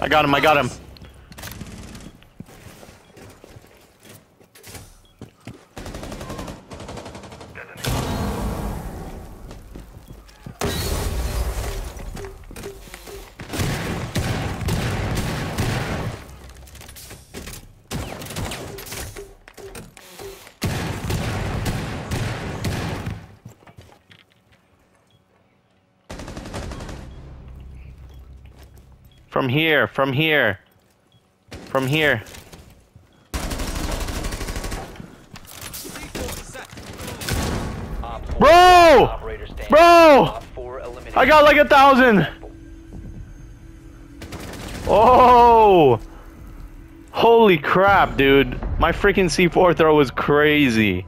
I got him, I got him. From here, from here. From here. Bro! Bro! I got like a thousand! Oh! Holy crap, dude. My freaking C4 throw was crazy.